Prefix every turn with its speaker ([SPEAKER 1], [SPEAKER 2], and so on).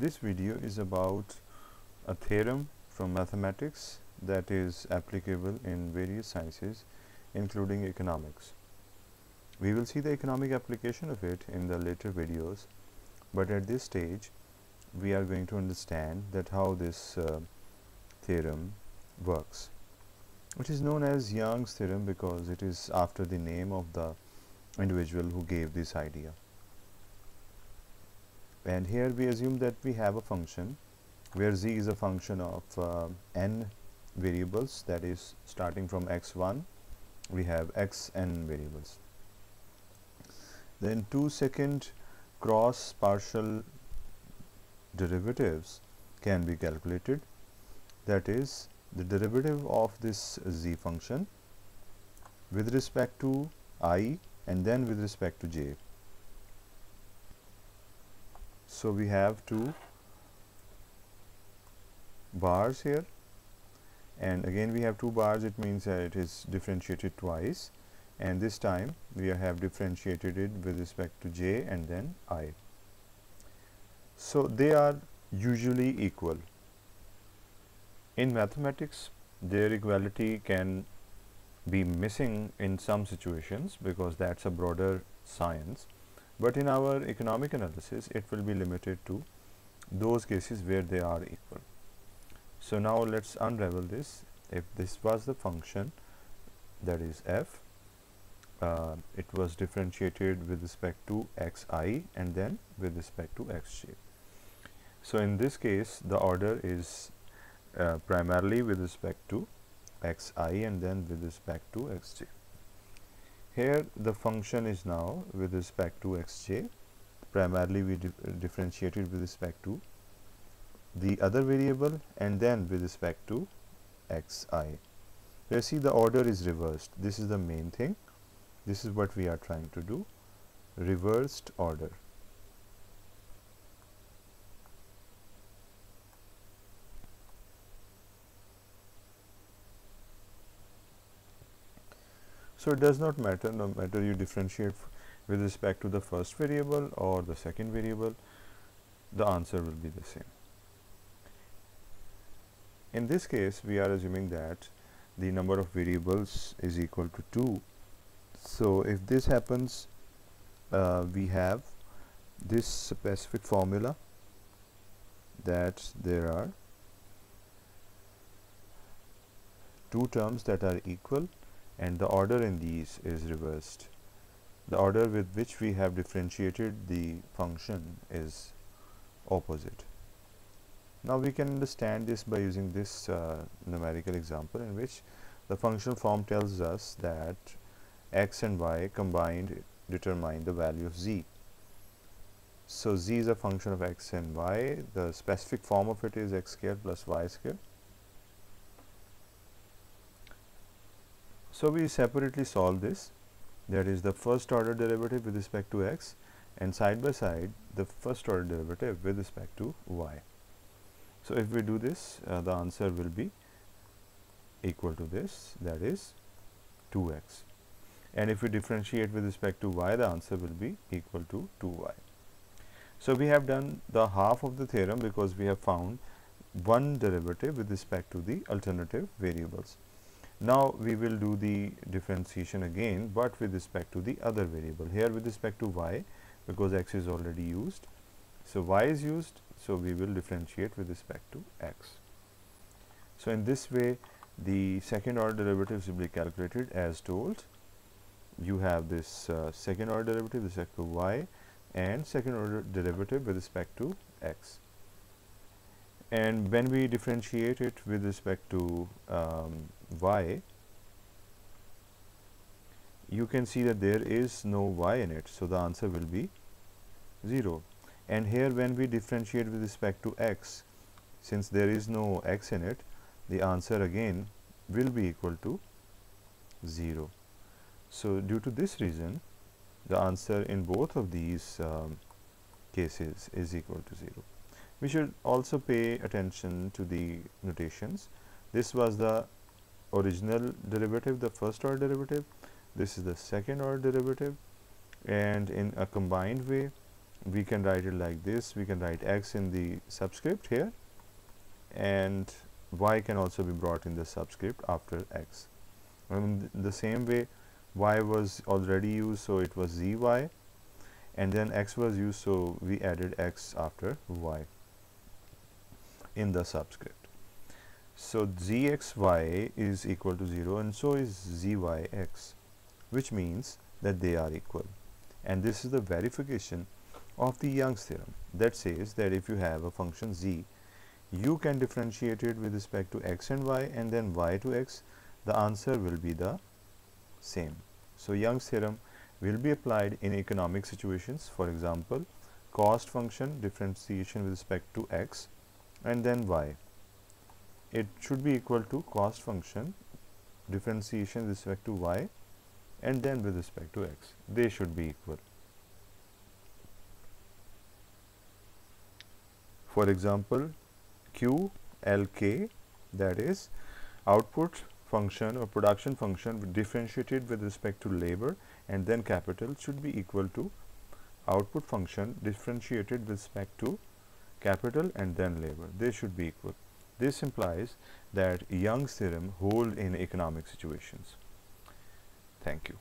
[SPEAKER 1] This video is about a theorem from mathematics that is applicable in various sciences including economics. We will see the economic application of it in the later videos, but at this stage we are going to understand that how this uh, theorem works which is known as Young's theorem because it is after the name of the individual who gave this idea and here we assume that we have a function where z is a function of uh, n variables that is starting from x1 we have x n variables. Then two second cross partial derivatives can be calculated. That is the derivative of this z function with respect to i and then with respect to j so we have two bars here and again we have two bars it means that it is differentiated twice and this time we have differentiated it with respect to j and then i. So they are usually equal. In mathematics their equality can be missing in some situations because that's a broader science but in our economic analysis it will be limited to those cases where they are equal. So now let's unravel this if this was the function that is f uh, it was differentiated with respect to xi and then with respect to xj. So in this case the order is uh, primarily with respect to xi and then with respect to xj. Here the function is now with respect to xj primarily we differentiated with respect to the other variable and then with respect to xi. You see the order is reversed. This is the main thing. This is what we are trying to do. Reversed order. So, it does not matter no matter you differentiate with respect to the first variable or the second variable, the answer will be the same. In this case, we are assuming that the number of variables is equal to 2. So, if this happens, uh, we have this specific formula that there are two terms that are equal and the order in these is reversed. The order with which we have differentiated the function is opposite. Now we can understand this by using this uh, numerical example in which the functional form tells us that x and y combined determine the value of z. So z is a function of x and y, the specific form of it is x square plus y square. So we separately solve this that is the first order derivative with respect to x and side by side the first order derivative with respect to y. So, if we do this uh, the answer will be equal to this that is 2x and if we differentiate with respect to y the answer will be equal to 2y. So, we have done the half of the theorem because we have found one derivative with respect to the alternative variables. Now, we will do the differentiation again, but with respect to the other variable here with respect to y because x is already used. So, y is used so, we will differentiate with respect to x. So, in this way the second order derivative will be calculated as told. You have this uh, second order derivative with respect to y and second order derivative with respect to x. And when we differentiate it with respect to um, y, you can see that there is no y in it. So, the answer will be 0 and here when we differentiate with respect to x since there is no x in it the answer again will be equal to 0. So, due to this reason the answer in both of these um, cases is equal to 0. We should also pay attention to the notations. This was the original derivative, the first order derivative. This is the second order derivative and in a combined way we can write it like this we can write x in the subscript here and y can also be brought in the subscript after x. th the same way y was already used so it was zy and then x was used so we added x after y in the subscript so zxy is equal to 0 and so is zyx which means that they are equal. And this is the verification of the Young's theorem that says that if you have a function z you can differentiate it with respect to x and y and then y to x. The answer will be the same. So Young's theorem will be applied in economic situations for example cost function differentiation with respect to x and then y it should be equal to cost function differentiation with respect to y and then with respect to x. They should be equal. For example q l k that is output function or production function differentiated with respect to labor and then capital should be equal to output function differentiated with respect to capital and then labor. They should be equal this implies that Young's theorem hold in economic situations. Thank you.